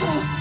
不。